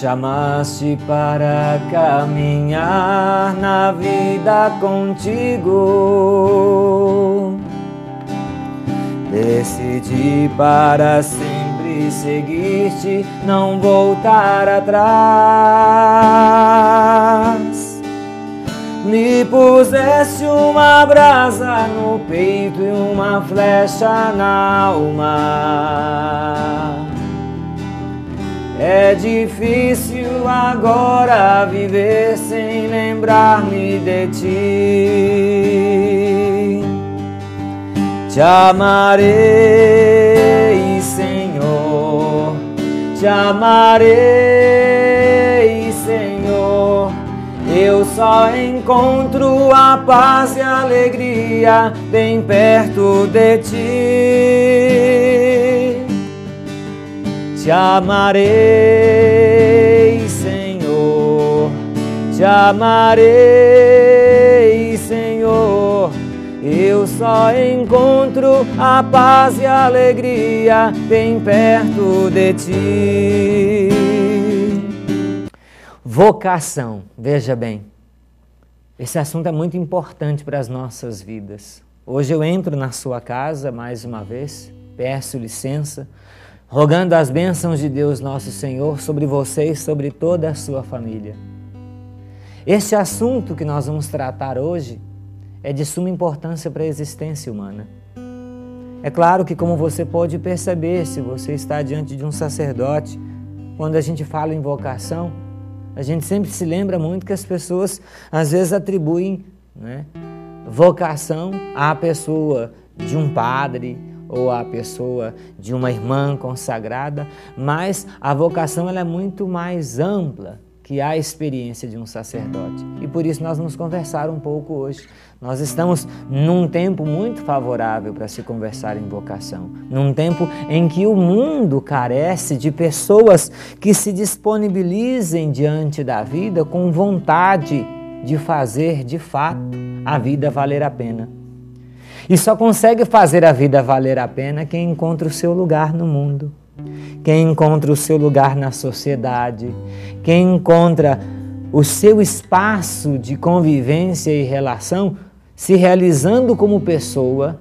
chamaste para caminhar na vida contigo. Decidi para sempre seguir-te, não voltar atrás. Me puseste uma brasa no peito e uma flecha na alma. É difícil agora viver sem lembrar-me de ti. Te amarei, Senhor, te amarei, Senhor. Eu só encontro a paz e a alegria bem perto de ti. Te amarei, Senhor, te amarei, Senhor. Eu só encontro a paz e a alegria bem perto de ti. Vocação, veja bem, esse assunto é muito importante para as nossas vidas. Hoje eu entro na sua casa mais uma vez, peço licença rogando as bênçãos de Deus nosso Senhor sobre você e sobre toda a sua família. Este assunto que nós vamos tratar hoje é de suma importância para a existência humana. É claro que, como você pode perceber, se você está diante de um sacerdote, quando a gente fala em vocação, a gente sempre se lembra muito que as pessoas às vezes atribuem né, vocação à pessoa de um padre, ou a pessoa de uma irmã consagrada, mas a vocação ela é muito mais ampla que a experiência de um sacerdote. E por isso nós vamos conversar um pouco hoje. Nós estamos num tempo muito favorável para se conversar em vocação, num tempo em que o mundo carece de pessoas que se disponibilizem diante da vida com vontade de fazer de fato a vida valer a pena. E só consegue fazer a vida valer a pena quem encontra o seu lugar no mundo, quem encontra o seu lugar na sociedade, quem encontra o seu espaço de convivência e relação se realizando como pessoa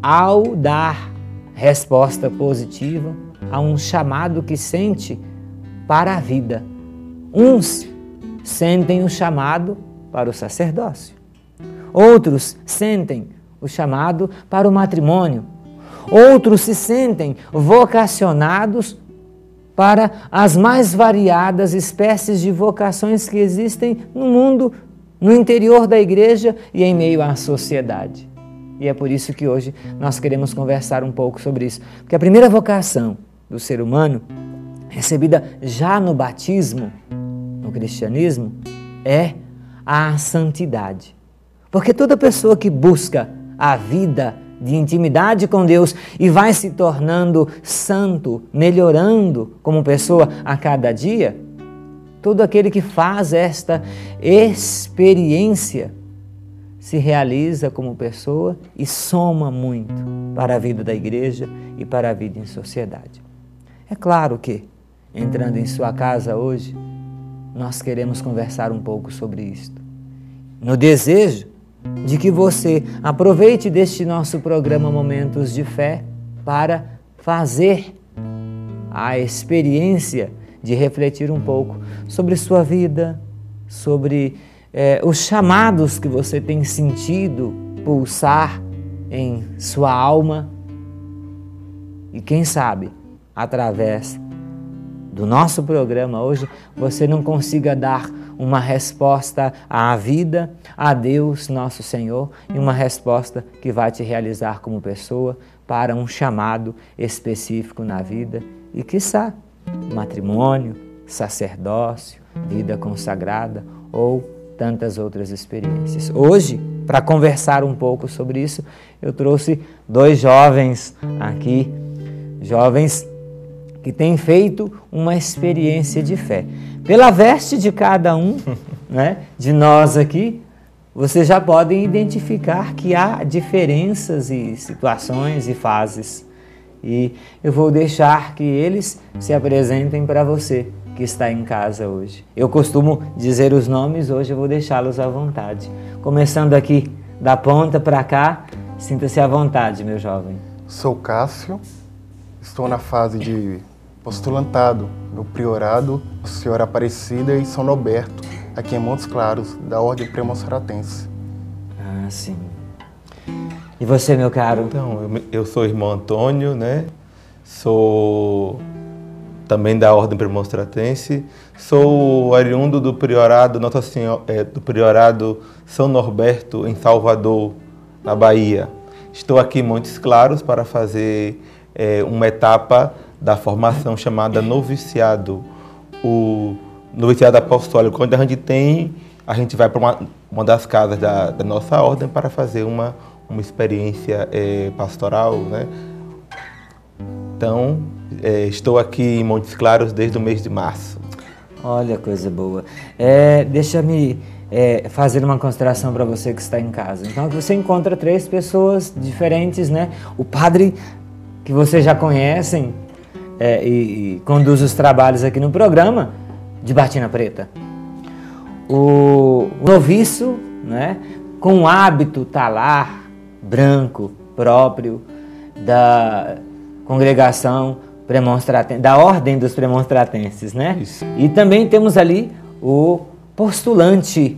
ao dar resposta positiva a um chamado que sente para a vida. Uns sentem o chamado para o sacerdócio, outros sentem o chamado para o matrimônio. Outros se sentem vocacionados para as mais variadas espécies de vocações que existem no mundo, no interior da igreja e em meio à sociedade. E é por isso que hoje nós queremos conversar um pouco sobre isso. Porque a primeira vocação do ser humano, recebida já no batismo, no cristianismo, é a santidade. Porque toda pessoa que busca a vida de intimidade com Deus e vai se tornando santo, melhorando como pessoa a cada dia, todo aquele que faz esta experiência se realiza como pessoa e soma muito para a vida da igreja e para a vida em sociedade. É claro que, entrando em sua casa hoje, nós queremos conversar um pouco sobre isto. No desejo de que você aproveite deste nosso programa Momentos de Fé para fazer a experiência de refletir um pouco sobre sua vida, sobre eh, os chamados que você tem sentido pulsar em sua alma e, quem sabe, através do nosso programa hoje, você não consiga dar uma resposta à vida, a Deus, nosso Senhor, e uma resposta que vai te realizar como pessoa para um chamado específico na vida e, quiçá, matrimônio, sacerdócio, vida consagrada ou tantas outras experiências. Hoje, para conversar um pouco sobre isso, eu trouxe dois jovens aqui, jovens que têm feito uma experiência de fé. Pela veste de cada um né, de nós aqui, vocês já podem identificar que há diferenças e situações e fases e eu vou deixar que eles se apresentem para você que está em casa hoje. Eu costumo dizer os nomes, hoje eu vou deixá-los à vontade. Começando aqui da ponta para cá, sinta-se à vontade, meu jovem. Sou Cássio, estou na fase de postulantado no priorado Senhora Aparecida e São Norberto, aqui em Montes Claros, da Ordem Premonstratense. Ah, sim. E você, meu caro? Então, eu, eu sou irmão Antônio, né? Sou também da Ordem Premonstratense. Sou oriundo do Priorado Nossa Senhora, é, do Priorado São Norberto, em Salvador, na Bahia. Estou aqui em Montes Claros para fazer é, uma etapa da formação chamada noviciado. O noviciado apostólico, onde a gente tem, a gente vai para uma, uma das casas da, da nossa ordem para fazer uma uma experiência é, pastoral, né? Então, é, estou aqui em Montes Claros desde o mês de março. Olha, coisa boa. É, Deixa-me é, fazer uma consideração para você que está em casa. Então, você encontra três pessoas diferentes, né? O padre, que vocês já conhecem é, e, e, conduz os trabalhos aqui no programa, de batina preta. O, o noviço, né? Com o hábito talar, branco próprio da congregação premonstratense, da ordem dos premonstratenses, né? Isso. E também temos ali o postulante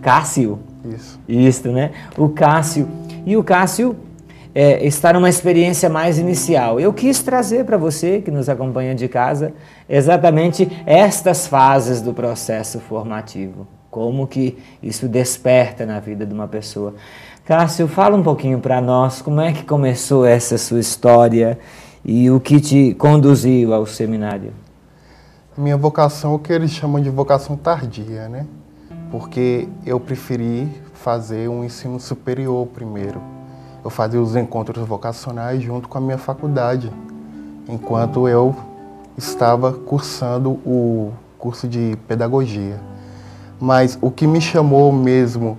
Cássio. Isso. Isso, né? O Cássio. E o Cássio é, está numa experiência mais inicial. Eu quis trazer para você que nos acompanha de casa exatamente estas fases do processo formativo. Como que isso desperta na vida de uma pessoa. Cássio, fala um pouquinho para nós como é que começou essa sua história e o que te conduziu ao seminário. Minha vocação o que eles chamam de vocação tardia, né? Porque eu preferi fazer um ensino superior primeiro. Eu fazia os encontros vocacionais junto com a minha faculdade, enquanto eu estava cursando o curso de pedagogia. Mas o que me chamou mesmo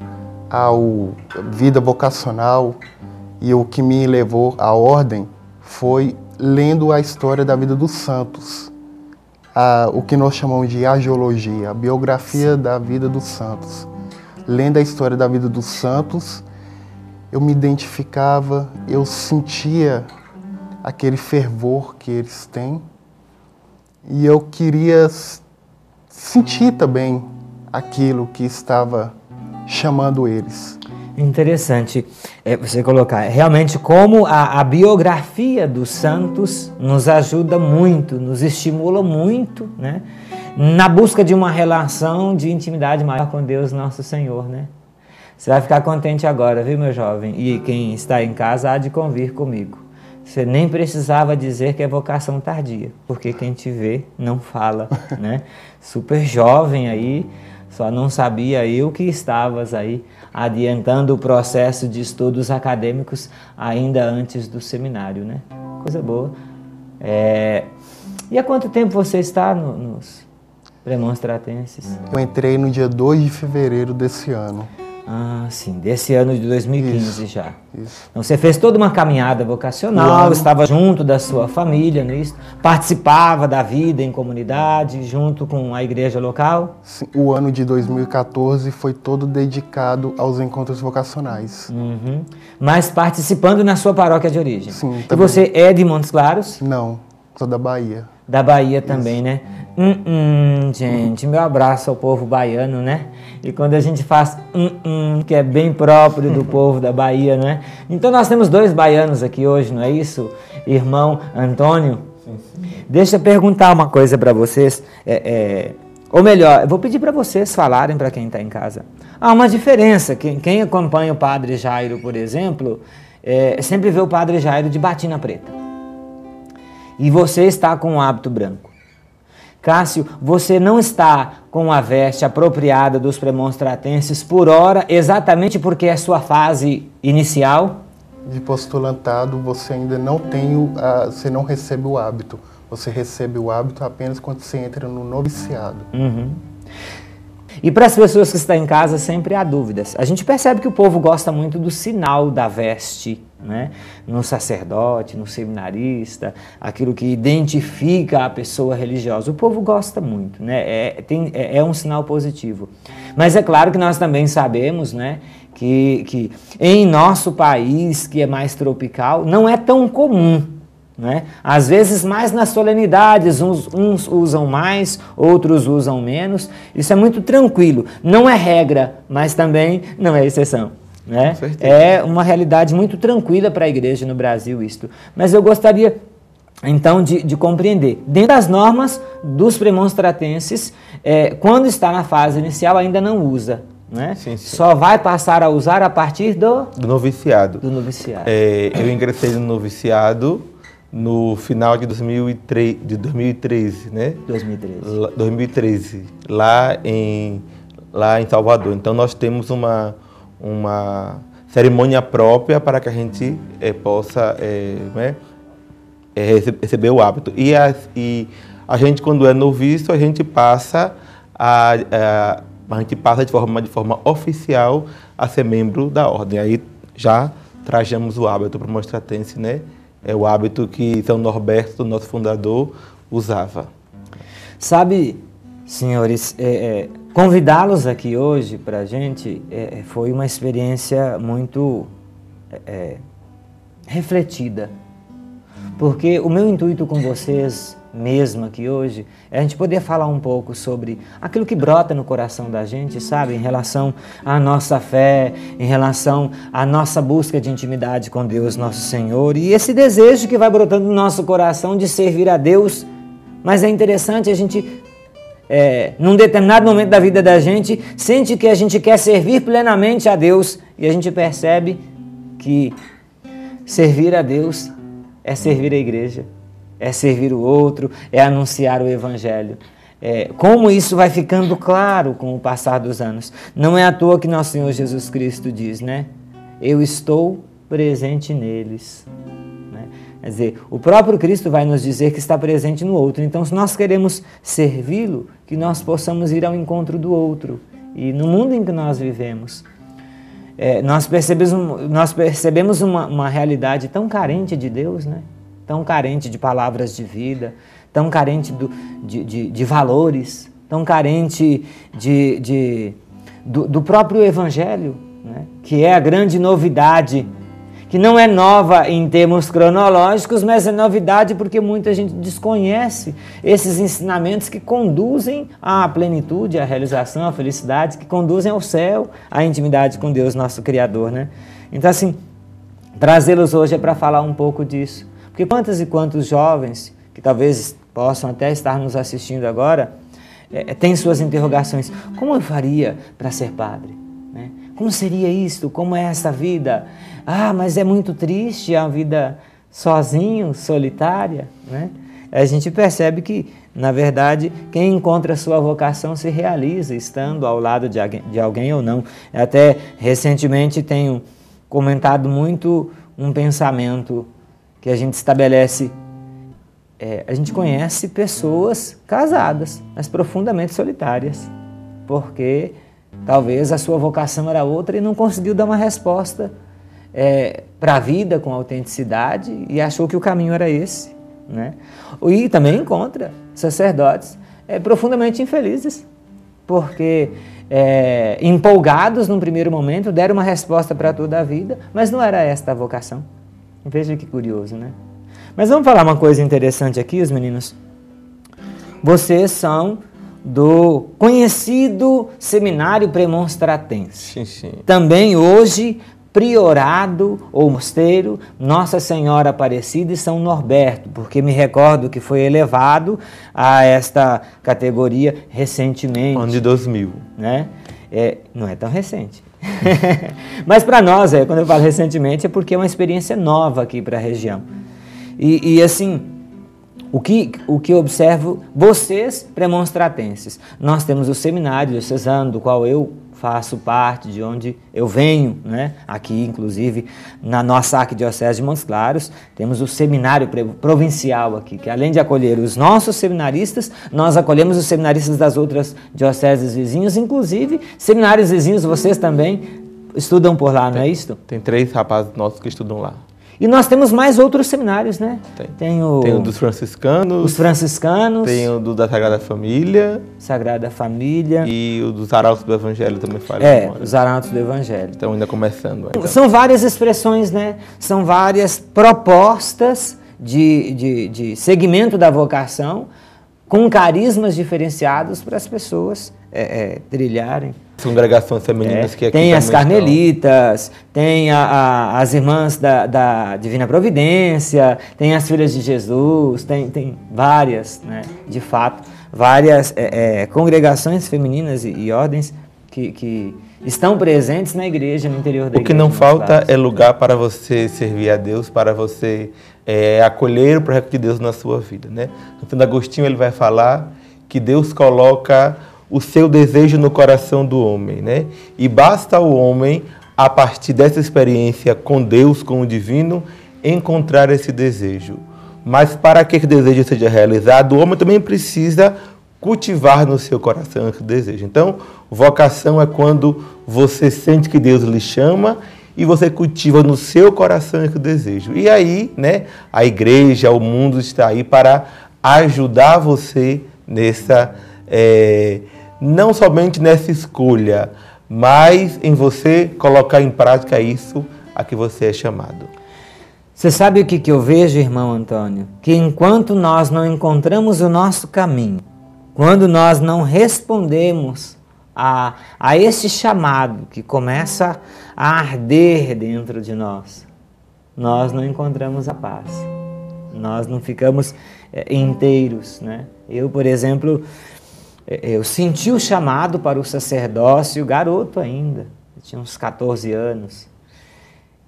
ao vida vocacional e o que me levou à ordem foi lendo a história da vida dos santos, a, o que nós chamamos de agiologia, a biografia da vida dos santos. Lendo a história da vida dos santos, eu me identificava, eu sentia aquele fervor que eles têm e eu queria sentir também aquilo que estava chamando eles. Interessante é, você colocar. Realmente, como a, a, biografia dos santos nos ajuda muito, nos estimula muito, né? Na busca de uma relação de intimidade maior com Deus, nosso Senhor, né? Você vai ficar contente agora, viu, meu jovem? E quem está em casa há de convir comigo. Você nem precisava dizer que é vocação tardia, porque quem te vê não fala, né? Super jovem aí, só não sabia eu que estavas aí adiantando o processo de estudos acadêmicos ainda antes do seminário, né? Coisa boa. É... E há quanto tempo você está no, nos premonstratenses? Eu entrei no dia 2 de fevereiro desse ano. Ah, sim, desse ano de 2015 isso, já. Isso. Então você fez toda uma caminhada vocacional, estava junto da sua família, não é isso? Participava da vida em comunidade, junto com a igreja local? Sim, o ano de 2014 foi todo dedicado aos encontros vocacionais. Uhum. Mas participando na sua paróquia de origem? Sim. Também. E você é de Montes Claros? Não, sou da Bahia. Da Bahia também, isso. né? Hum, hum, gente, meu abraço ao povo baiano, né? E quando a gente faz hum, hum, que é bem próprio do povo da Bahia, né? Então nós temos dois baianos aqui hoje, não é isso? Irmão Antônio. Sim, sim. Deixa eu perguntar uma coisa para vocês. É, é, ou melhor, eu vou pedir para vocês falarem para quem está em casa. Há uma diferença. Quem, quem, acompanha o Padre Jairo, por exemplo, é, sempre vê o Padre Jairo de batina preta. E você está com o hábito branco. Cássio, você não está com a veste apropriada dos premonstratenses por hora, exatamente porque é sua fase inicial? De postulantado, você ainda não tem, o, você não recebe o hábito. Você recebe o hábito apenas quando você entra no noviciado. Uhum. E para as pessoas que estão em casa, sempre há dúvidas. A gente percebe que o povo gosta muito do sinal da veste, né? no sacerdote, no seminarista, aquilo que identifica a pessoa religiosa. O povo gosta muito, né? é, tem, é, é um sinal positivo. Mas é claro que nós também sabemos né, que, que em nosso país, que é mais tropical, não é tão comum né? Às vezes, mais nas solenidades, uns, uns, usam mais, outros usam menos. Isso é muito tranquilo. Não é regra, mas também não é exceção. Né? É uma realidade muito tranquila para a igreja no Brasil, isto. Mas eu gostaria então de, de, compreender. Dentro das normas dos premonstratenses, é, quando está na fase inicial, ainda não usa. Né? Sim, sim. Só vai passar a usar a partir do, do noviciado. Do noviciado. É, eu ingressei no noviciado no final de, 2003, de 2013, né? 2013. 2013, lá em, lá em Salvador. Então nós temos uma, uma cerimônia própria para que a gente é, possa é, né, é, receber o hábito. E a, e a gente, quando é noviço, a gente passa a, a, a gente passa de forma, de forma oficial a ser membro da ordem. Aí já trajamos o hábito para o mostratense, né? É o hábito que São Norberto, nosso fundador, usava. Sabe, senhores, é, é, convidá-los aqui hoje para a gente é, é, foi uma experiência muito é, é, refletida. Porque o meu intuito com vocês mesmo aqui hoje, é a gente poder falar um pouco sobre aquilo que brota no coração da gente, sabe? Em relação à nossa fé, em relação à nossa busca de intimidade com Deus, nosso Senhor, e esse desejo que vai brotando no nosso coração de servir a Deus. Mas é interessante a gente, é, num determinado momento da vida da gente, sente que a gente quer servir plenamente a Deus e a gente percebe que servir a Deus é servir a igreja é servir o outro, é anunciar o Evangelho. É, como isso vai ficando claro com o passar dos anos. Não é à toa que nosso Senhor Jesus Cristo diz, né? Eu estou presente neles. Né? Quer dizer, o próprio Cristo vai nos dizer que está presente no outro. Então, se nós queremos servi-lo, que nós possamos ir ao encontro do outro. E no mundo em que nós vivemos, é, nós percebemos, nós percebemos uma, uma realidade tão carente de Deus, né? Tão carente de palavras de vida, tão carente do, de, de, de, valores, tão carente de, de do, do, próprio Evangelho, né? que é a grande novidade, que não é nova em termos cronológicos, mas é novidade porque muita gente desconhece esses ensinamentos que conduzem à plenitude, à realização, à felicidade, que conduzem ao céu, à intimidade com Deus, nosso Criador. Né? Então, assim, trazê-los hoje é para falar um pouco disso porque quantos e quantos jovens, que talvez possam até estar nos assistindo agora, é, têm suas interrogações. Como eu faria para ser padre? Né? Como seria isto? Como é essa vida? Ah, mas é muito triste a vida sozinho, solitária. Né? A gente percebe que, na verdade, quem encontra sua vocação se realiza estando ao lado de alguém, de alguém ou não. Até recentemente tenho comentado muito um pensamento que a gente estabelece. É, a gente conhece pessoas casadas, mas profundamente solitárias, porque talvez a sua vocação era outra e não conseguiu dar uma resposta é, para a vida com autenticidade e achou que o caminho era esse. Né? E também encontra sacerdotes é, profundamente infelizes, porque é, empolgados num primeiro momento deram uma resposta para toda a vida, mas não era esta a vocação. Veja que curioso, né? Mas vamos falar uma coisa interessante aqui, os meninos. Vocês são do conhecido seminário premonstratense. Sim, sim. Também hoje priorado ou mosteiro Nossa Senhora Aparecida e São Norberto, porque me recordo que foi elevado a esta categoria recentemente. Ano de 2000. Né? É, não é tão recente. Mas para nós, é, quando eu falo recentemente, é porque é uma experiência nova aqui para a região. E, e, assim, o que, o que eu observo, vocês premonstratenses, nós temos o seminário diocesano, do qual eu faço parte, de onde eu venho, né? Aqui, inclusive, na nossa Arquidiocese de Montes Claros, temos o seminário provincial aqui, que além de acolher os nossos seminaristas, nós acolhemos os seminaristas das outras dioceses vizinhas, inclusive seminários vizinhos, vocês também estudam por lá, tem, não é isso? Tem três rapazes nossos que estudam lá. E nós temos mais outros seminários, né? Tem. Tem o, tem o dos franciscanos. Os franciscanos. Tem o do da Sagrada Família. Sagrada Família. E o dos Arautos do Evangelho também fala. É, os Arautos do Evangelho. Estão ainda começando. Ainda. São várias expressões, né? São várias propostas de, de, de segmento da vocação com carismas diferenciados para as pessoas é, é, trilharem. Congregações femininas é, que aqui Tem as carmelitas, estão. tem a, a, as irmãs da, da, Divina Providência, tem as filhas de Jesus, tem, tem várias, né, de fato, várias é, é, congregações femininas e, e ordens que, que, estão presentes na igreja, no interior da igreja. O que não falta é lugar para você servir a Deus, para você é, acolher o projeto de Deus na sua vida. Né? Santo Agostinho ele vai falar que Deus coloca o seu desejo no coração do homem, né? E basta o homem, a partir dessa experiência com Deus, com o divino, encontrar esse desejo. Mas para que esse desejo seja realizado, o homem também precisa cultivar no seu coração esse desejo. Então, vocação é quando você sente que Deus lhe chama e você cultiva no seu coração esse desejo. E aí, né, a igreja, o mundo está aí para ajudar você nessa é, não somente nessa escolha, mas em você colocar em prática isso a que você é chamado. Você sabe o que, que eu vejo, irmão Antônio? Que enquanto nós não encontramos o nosso caminho, quando nós não respondemos a, a esse chamado que começa a arder dentro de nós, nós não encontramos a paz. Nós não ficamos é, inteiros. Né? Eu, por exemplo, eu senti o chamado para o sacerdócio, garoto ainda, eu tinha uns 14 anos.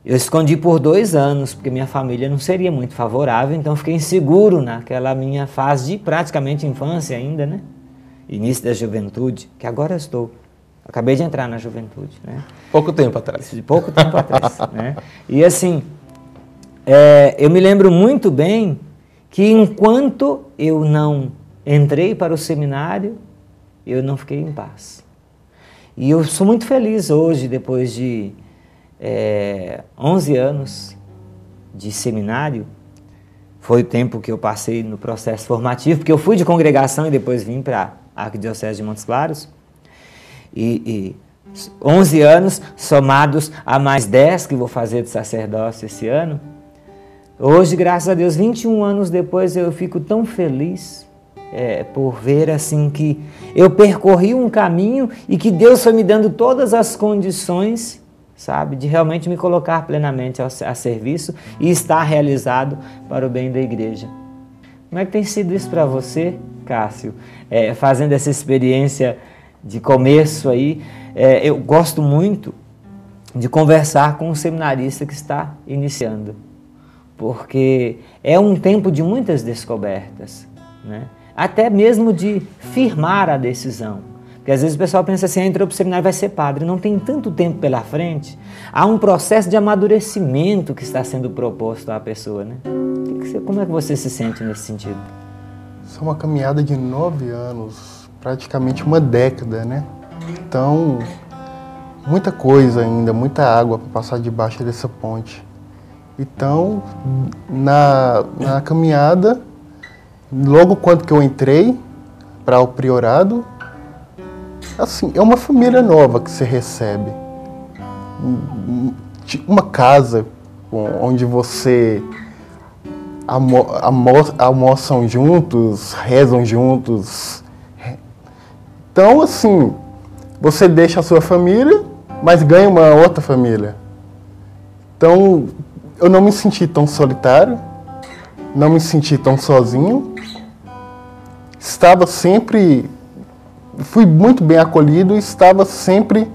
Eu escondi por dois anos, porque minha família não seria muito favorável, então fiquei inseguro naquela minha fase de praticamente infância ainda, né? Início da juventude, que agora eu estou. Acabei de entrar na juventude, né? Pouco tempo atrás. Pouco tempo atrás, né? E assim, é, eu me lembro muito bem que enquanto eu não entrei para o seminário, eu não fiquei em paz. E eu sou muito feliz hoje, depois de é, 11 anos de seminário, foi o tempo que eu passei no processo formativo, porque eu fui de congregação e depois vim para a Arquidiocese de Montes Claros. E, e 11 anos somados a mais 10 que vou fazer de sacerdócio esse ano. Hoje, graças a Deus, 21 anos depois, eu fico tão feliz é, por ver assim que eu percorri um caminho e que Deus foi me dando todas as condições, sabe, de realmente me colocar plenamente a, a serviço e estar realizado para o bem da igreja. Como é que tem sido isso para você, Cássio? É, fazendo essa experiência de começo aí, é, eu gosto muito de conversar com um seminarista que está iniciando, porque é um tempo de muitas descobertas, né? Até mesmo de firmar a decisão. Porque às vezes o pessoal pensa assim, ah, entrou para o seminário vai ser padre. Não tem tanto tempo pela frente. Há um processo de amadurecimento que está sendo proposto à pessoa. Né? Como é que você se sente nesse sentido? Isso é uma caminhada de nove anos, praticamente uma década, né? Então, muita coisa ainda, muita água para passar debaixo dessa ponte. Então, na, na caminhada, logo quando que eu entrei para o priorado, assim, é uma família nova que você recebe. Uma casa onde você almo almo almoçam juntos, rezam juntos. Então, assim, você deixa a sua família, mas ganha uma outra família. Então, eu não me senti tão solitário, não me senti tão sozinho estava sempre, fui muito bem acolhido e estava sempre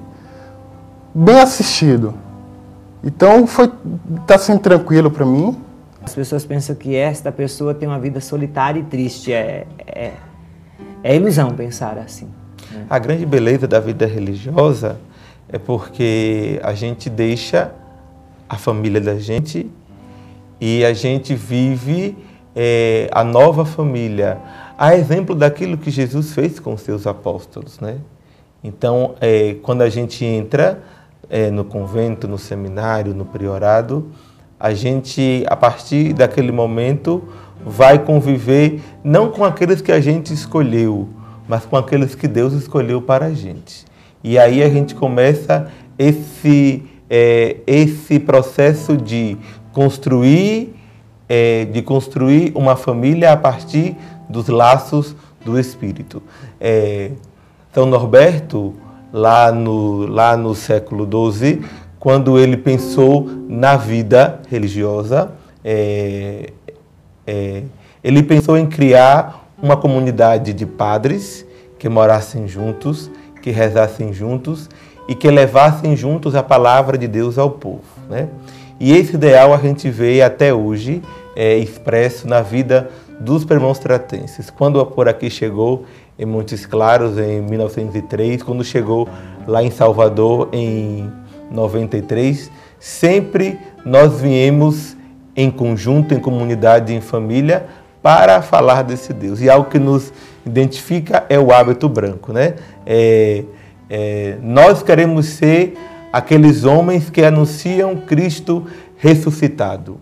bem assistido. Então foi tá sendo tranquilo para mim. As pessoas pensam que esta pessoa tem uma vida solitária e triste. É, é, é ilusão pensar assim. Né? A grande beleza da vida religiosa é porque a gente deixa a família da gente e a gente vive é, a nova família, a exemplo daquilo que Jesus fez com os seus apóstolos, né? Então, é, quando a gente entra é, no convento, no seminário, no priorado, a gente, a partir daquele momento, vai conviver não com aqueles que a gente escolheu, mas com aqueles que Deus escolheu para a gente. E aí a gente começa esse, é, esse processo de construir, é, de construir uma família a partir dos laços do Espírito. É, São Norberto, lá no, lá no século XII, quando ele pensou na vida religiosa, é, é, ele pensou em criar uma comunidade de padres que morassem juntos, que rezassem juntos e que levassem juntos a palavra de Deus ao povo. Né? E esse ideal a gente vê até hoje é, expresso na vida dos premonstratenses. Quando por aqui chegou em Montes Claros em 1903, quando chegou lá em Salvador em 93, sempre nós viemos em conjunto, em comunidade, em família, para falar desse Deus. E algo que nos identifica é o hábito branco, né? É, é, nós queremos ser aqueles homens que anunciam Cristo ressuscitado.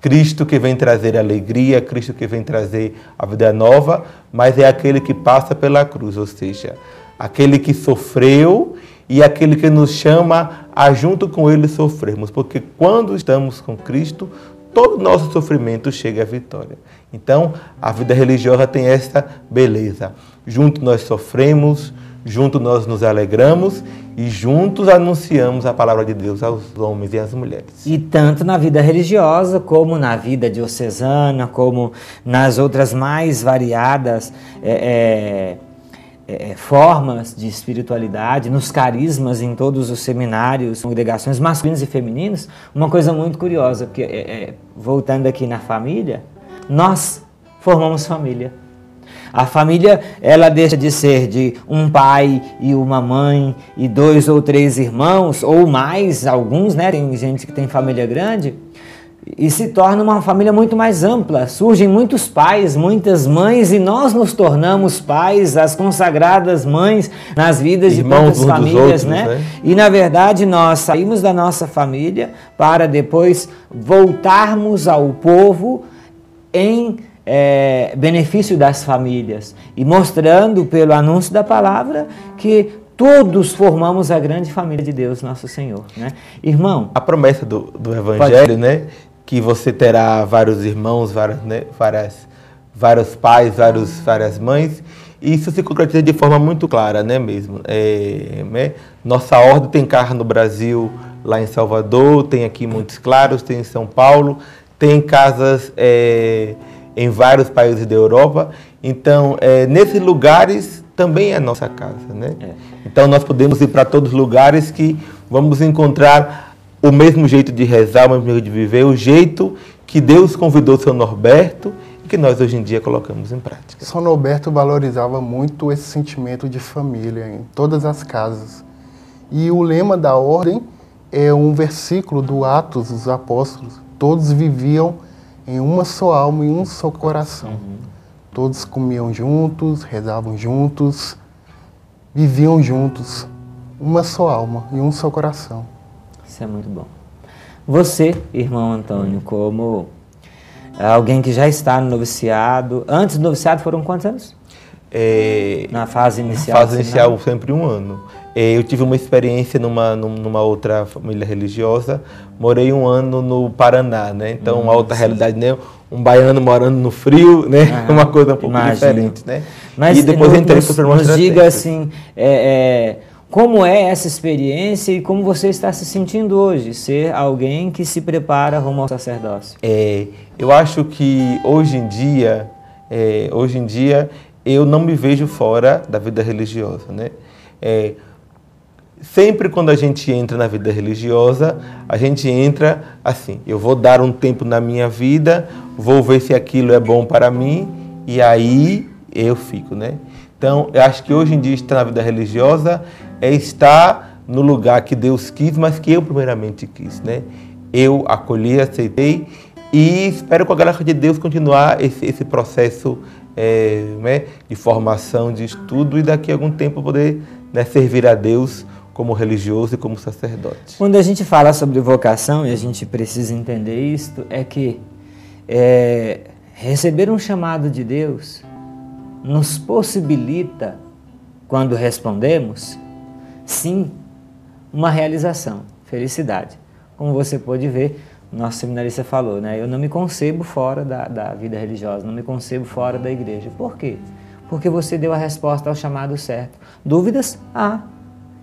Cristo que vem trazer alegria, Cristo que vem trazer a vida nova, mas é aquele que passa pela cruz, ou seja, aquele que sofreu e aquele que nos chama a junto com ele sofrermos, porque quando estamos com Cristo, todo nosso sofrimento chega à vitória. Então, a vida religiosa tem essa beleza. Junto nós sofremos, junto nós nos alegramos e juntos anunciamos a palavra de Deus aos homens e às mulheres. E tanto na vida religiosa, como na vida diocesana, como nas outras mais variadas é, é, é, formas de espiritualidade, nos carismas, em todos os seminários, congregações masculinas e femininas, uma coisa muito curiosa, porque é, é, voltando aqui na família, nós formamos família. A família, ela deixa de ser de um pai e uma mãe e dois ou três irmãos, ou mais, alguns, né? Tem gente que tem família grande, e se torna uma família muito mais ampla. Surgem muitos pais, muitas mães, e nós nos tornamos pais, as consagradas mães nas vidas Irmãos de tantas famílias, outros, né? né? E na verdade nós saímos da nossa família para depois voltarmos ao povo em é, benefício das famílias e mostrando pelo anúncio da palavra que todos formamos a grande família de Deus, nosso Senhor. Né? Irmão. A promessa do, do Evangelho, pode... né? Que você terá vários irmãos, várias, né? várias, vários pais, vários, várias mães. Isso se concretiza de forma muito clara, né mesmo? É, né? Nossa ordem tem carro no Brasil, lá em Salvador, tem aqui em Montes Claros, tem em São Paulo, tem casas é, em vários países da Europa. Então, é, nesses lugares também é a nossa casa, né? É. Então, nós podemos ir para todos os lugares que vamos encontrar o mesmo jeito de rezar, o mesmo jeito de viver, o jeito que Deus convidou São Norberto e que nós hoje em dia colocamos em prática. São Norberto valorizava muito esse sentimento de família em todas as casas. E o lema da ordem é um versículo do Atos dos Apóstolos. Todos viviam em uma só alma e um só coração. Uhum. Todos comiam juntos, rezavam juntos, viviam juntos, uma só alma e um só coração. Isso é muito bom. Você, irmão Antônio, como alguém que já está no noviciado, antes do noviciado foram quantos anos? É, na fase inicial? Na fase inicial, sempre um ano. É, eu tive uma experiência numa, numa outra família religiosa, morei um ano no Paraná, né? Então, hum, uma outra sim. realidade, né? Um baiano morando no frio, né? Ah, uma coisa um pouco imagino. diferente, né? Mas e depois no, entrei Nos diga assim, é, é, como é essa experiência e como você está se sentindo hoje, ser alguém que se prepara rumo ao sacerdócio? É, eu acho que hoje em dia, é, hoje em dia, eu não me vejo fora da vida religiosa, né? É, sempre quando a gente entra na vida religiosa, a gente entra assim: eu vou dar um tempo na minha vida, vou ver se aquilo é bom para mim e aí eu fico, né? Então, eu acho que hoje em dia estar na vida religiosa é estar no lugar que Deus quis, mas que eu primeiramente quis, né? Eu acolhi, aceitei e espero com a graça de Deus continuar esse, esse processo é, né, de formação, de estudo e daqui a algum tempo poder né, servir a Deus como religioso e como sacerdote. Quando a gente fala sobre vocação, e a gente precisa entender isto, é que é, receber um chamado de Deus nos possibilita, quando respondemos, sim, uma realização, felicidade. Como você pode ver, nosso seminarista falou, né? Eu não me concebo fora da, da vida religiosa, não me concebo fora da igreja. Por quê? Porque você deu a resposta ao chamado certo. Dúvidas? Há.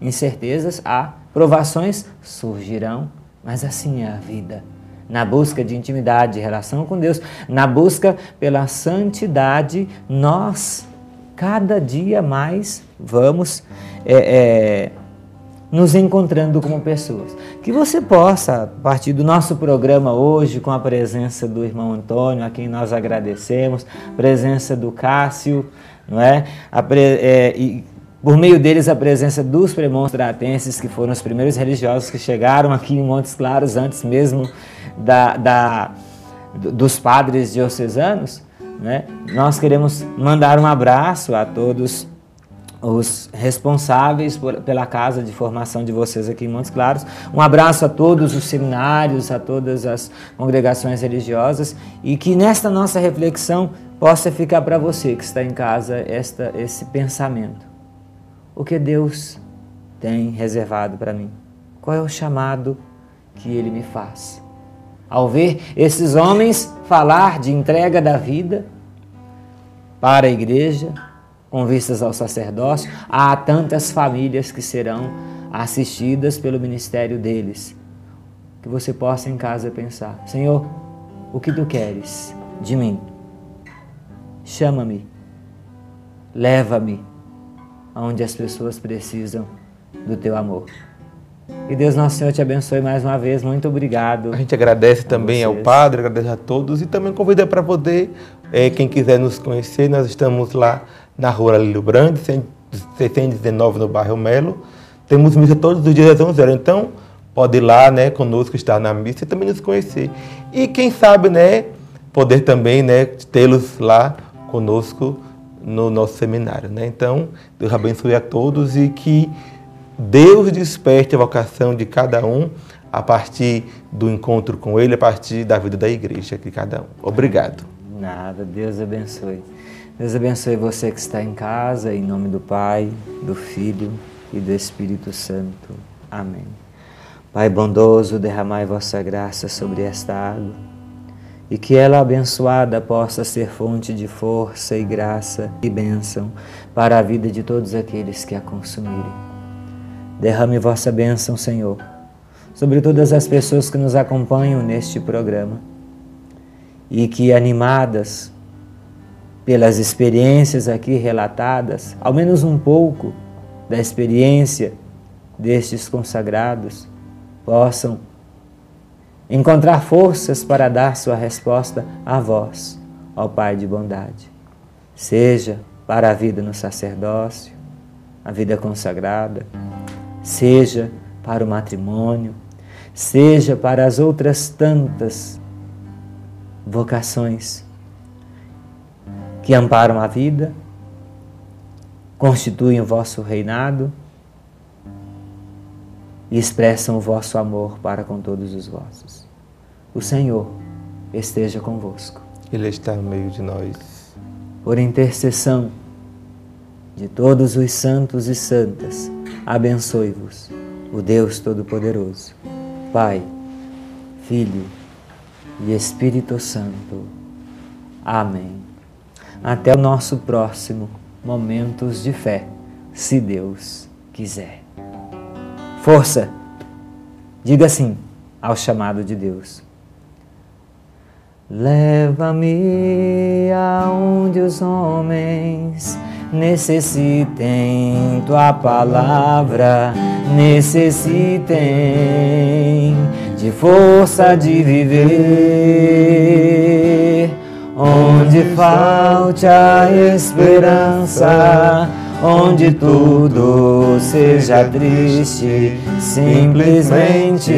Incertezas? Há. Provações? Surgirão. Mas assim é a vida. Na busca de intimidade, de relação com Deus, na busca pela santidade, nós cada dia mais vamos é, é, nos encontrando como pessoas. Que você possa, a partir do nosso programa hoje, com a presença do irmão Antônio, a quem nós agradecemos, presença do Cássio, não é? é e, por meio deles a presença dos premonstratenses, que foram os primeiros religiosos que chegaram aqui em Montes Claros antes mesmo da, da dos padres diocesanos, né? Nós queremos mandar um abraço a todos os responsáveis por, pela casa de formação de vocês aqui em Montes Claros. Um abraço a todos os seminários, a todas as congregações religiosas e que nesta nossa reflexão possa ficar para você que está em casa esta, esse pensamento. O que Deus tem reservado para mim? Qual é o chamado que Ele me faz? Ao ver esses homens falar de entrega da vida para a igreja, com vistas ao sacerdócio, há tantas famílias que serão assistidas pelo ministério deles. Que você possa em casa pensar: Senhor, o que tu queres de mim? Chama-me, leva-me aonde as pessoas precisam do teu amor. E Deus Nosso Senhor te abençoe mais uma vez. Muito obrigado. A gente agradece também ao Padre, agradece a todos e também convida para poder, é, quem quiser nos conhecer, nós estamos lá na rua Lírio Brande, 619 no bairro Melo. Temos missa todos os dias às 11 horas, então pode ir lá, né, conosco, estar na missa e também nos conhecer. E quem sabe, né, poder também, né, tê-los lá conosco no nosso seminário, né? Então, Deus abençoe a todos e que Deus desperte a vocação de cada um a partir do encontro com Ele, a partir da vida da igreja de cada um. Obrigado. Nada, Deus abençoe. Deus abençoe você que está em casa, em nome do Pai, do Filho e do Espírito Santo. Amém. Pai bondoso, derramai vossa graça sobre esta água e que ela abençoada possa ser fonte de força e graça e bênção para a vida de todos aqueles que a consumirem. Derrame vossa bênção, Senhor, sobre todas as pessoas que nos acompanham neste programa e que, animadas pelas experiências aqui relatadas, ao menos um pouco da experiência destes consagrados, possam encontrar forças para dar sua resposta a vós, ó Pai de bondade. Seja para a vida no sacerdócio, a vida consagrada, seja para o matrimônio, seja para as outras tantas vocações que amparam a vida, constituem o vosso reinado e expressam o vosso amor para com todos os vossos. O Senhor esteja convosco. Ele está no meio de nós. Por intercessão de todos os santos e santas, abençoe-vos o Deus Todo-Poderoso, Pai, Filho e Espírito Santo. Amém. Até o nosso próximo Momentos de Fé, se Deus quiser. Força! Diga sim ao chamado de Deus. Leva-me aonde os homens necessitem tua palavra, necessitem de força de viver onde falte a esperança, onde tudo seja triste, simplesmente